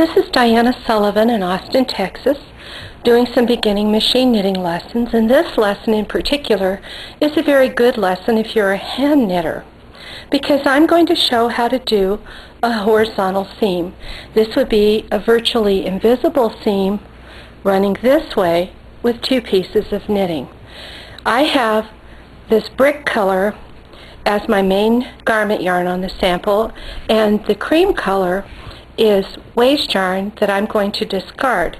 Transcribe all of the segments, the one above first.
This is Diana Sullivan in Austin, Texas, doing some beginning machine knitting lessons, and this lesson in particular is a very good lesson if you're a hand knitter, because I'm going to show how to do a horizontal seam. This would be a virtually invisible seam running this way with two pieces of knitting. I have this brick color as my main garment yarn on the sample, and the cream color is waste yarn that I'm going to discard.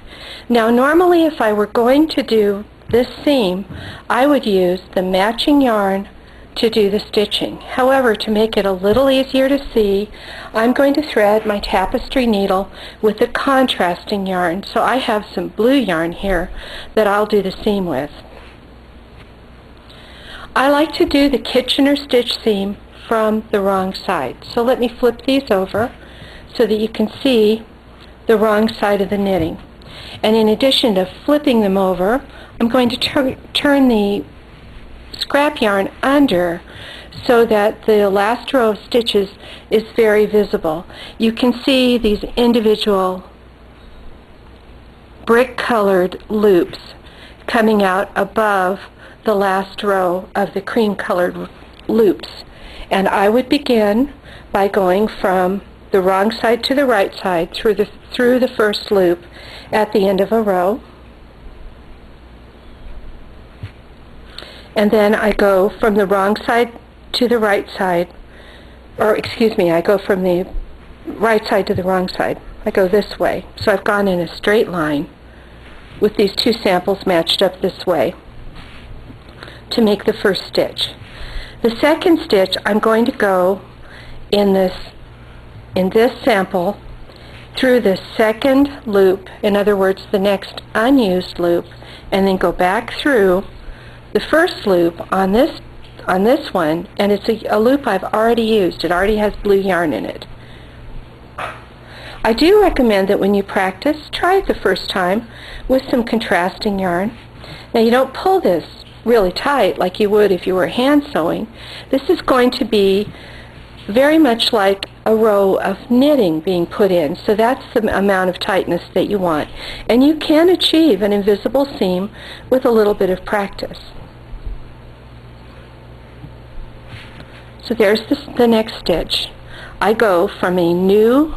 Now normally if I were going to do this seam, I would use the matching yarn to do the stitching. However, to make it a little easier to see, I'm going to thread my tapestry needle with the contrasting yarn. So I have some blue yarn here that I'll do the seam with. I like to do the Kitchener stitch seam from the wrong side. So let me flip these over so that you can see the wrong side of the knitting. And in addition to flipping them over, I'm going to tur turn the scrap yarn under so that the last row of stitches is very visible. You can see these individual brick colored loops coming out above the last row of the cream colored loops. And I would begin by going from the wrong side to the right side through the, through the first loop at the end of a row. And then I go from the wrong side to the right side, or excuse me, I go from the right side to the wrong side. I go this way. So I've gone in a straight line with these two samples matched up this way to make the first stitch. The second stitch I'm going to go in this in this sample through the second loop, in other words the next unused loop, and then go back through the first loop on this on this one, and it's a, a loop I've already used. It already has blue yarn in it. I do recommend that when you practice, try it the first time with some contrasting yarn. Now you don't pull this really tight like you would if you were hand sewing. This is going to be very much like a row of knitting being put in. So that's the amount of tightness that you want. And you can achieve an invisible seam with a little bit of practice. So there's the, the next stitch. I go from a new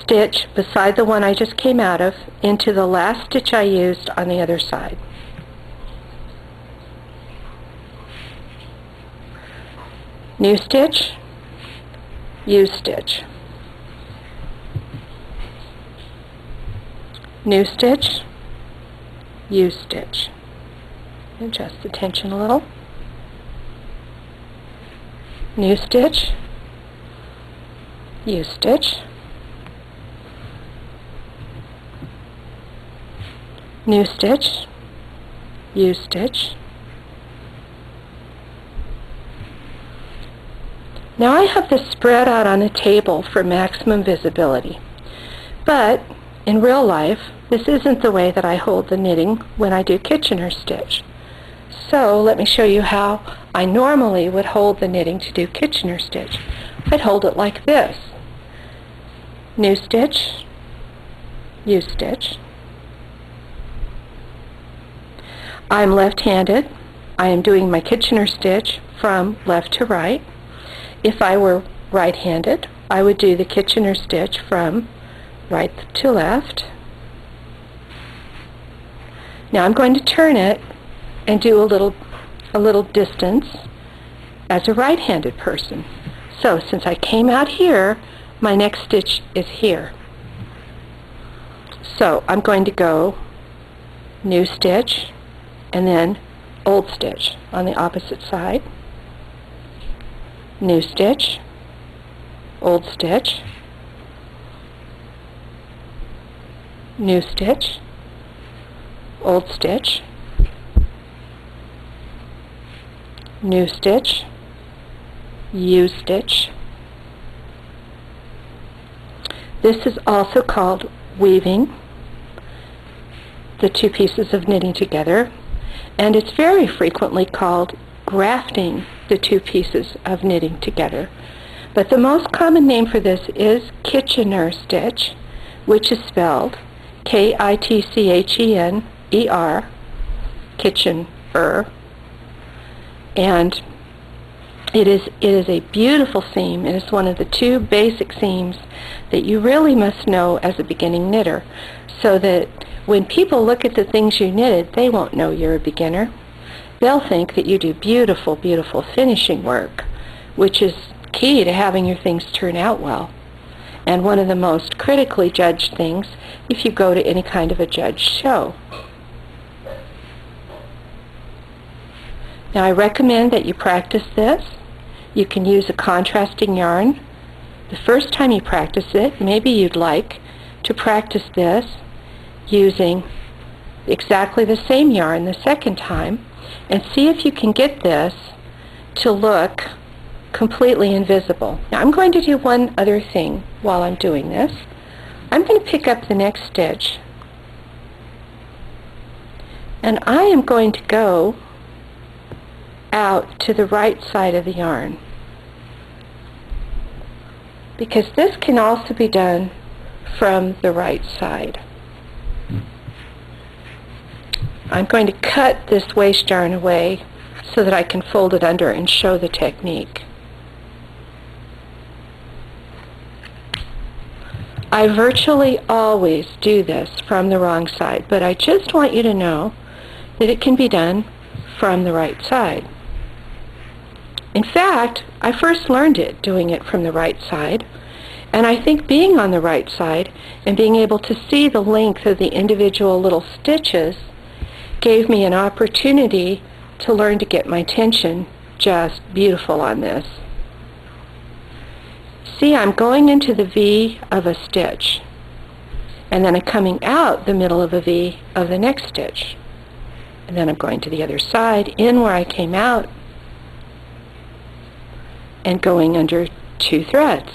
stitch beside the one I just came out of into the last stitch I used on the other side. New stitch, use stitch. New stitch, use stitch. Adjust the tension a little. New stitch, use stitch. New stitch, use stitch. Now I have this spread out on a table for maximum visibility. But in real life, this isn't the way that I hold the knitting when I do Kitchener stitch. So let me show you how I normally would hold the knitting to do Kitchener stitch. I'd hold it like this. New stitch, use stitch. I'm left-handed. I am doing my Kitchener stitch from left to right. If I were right-handed, I would do the Kitchener stitch from right to left. Now I'm going to turn it and do a little, a little distance as a right-handed person. So since I came out here, my next stitch is here. So I'm going to go new stitch and then old stitch on the opposite side new stitch, old stitch, new stitch, old stitch, new stitch, use stitch. This is also called weaving the two pieces of knitting together and it's very frequently called grafting the two pieces of knitting together. But the most common name for this is Kitchener stitch, which is spelled K-I-T-C-H-E-N-E-R, kitchen-er, and it is, it is a beautiful seam. It is one of the two basic seams that you really must know as a beginning knitter so that when people look at the things you knitted, they won't know you're a beginner. They'll think that you do beautiful, beautiful finishing work, which is key to having your things turn out well. And one of the most critically judged things if you go to any kind of a judged show. Now I recommend that you practice this you can use a contrasting yarn. The first time you practice it, maybe you'd like to practice this using exactly the same yarn the second time and see if you can get this to look completely invisible. Now I'm going to do one other thing while I'm doing this. I'm going to pick up the next stitch and I am going to go out to the right side of the yarn. Because this can also be done from the right side. I'm going to cut this waste yarn away so that I can fold it under and show the technique. I virtually always do this from the wrong side, but I just want you to know that it can be done from the right side. In fact, I first learned it doing it from the right side, and I think being on the right side and being able to see the length of the individual little stitches gave me an opportunity to learn to get my tension just beautiful on this. See, I'm going into the V of a stitch, and then I'm coming out the middle of a V of the next stitch. And then I'm going to the other side, in where I came out, and going under two threads.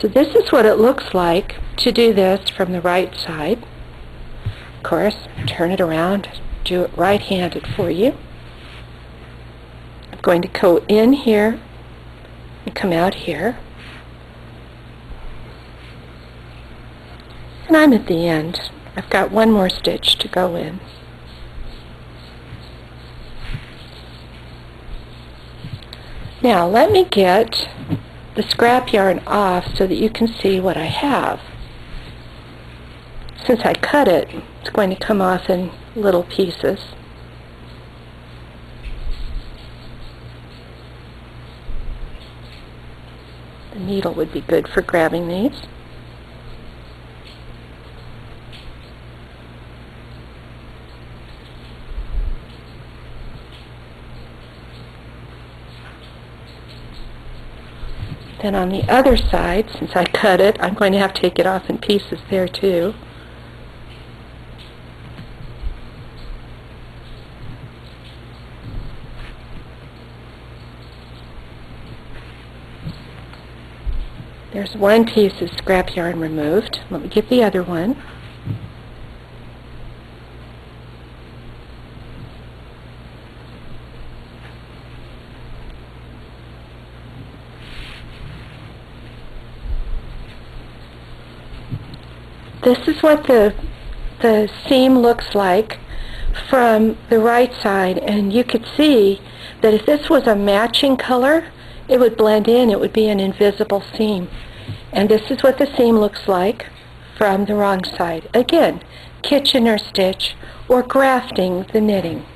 So this is what it looks like to do this from the right side. Of course, turn it around, do it right-handed for you. I'm going to go in here and come out here. And I'm at the end. I've got one more stitch to go in. Now let me get the scrap yarn off so that you can see what I have. Since I cut it, it's going to come off in little pieces. The needle would be good for grabbing these. Then on the other side, since I cut it, I'm going to have to take it off in pieces there too. There's one piece of scrap yarn removed. Let me get the other one. This is what the, the seam looks like from the right side and you could see that if this was a matching color it would blend in it would be an invisible seam. And this is what the seam looks like from the wrong side. Again Kitchener stitch or grafting the knitting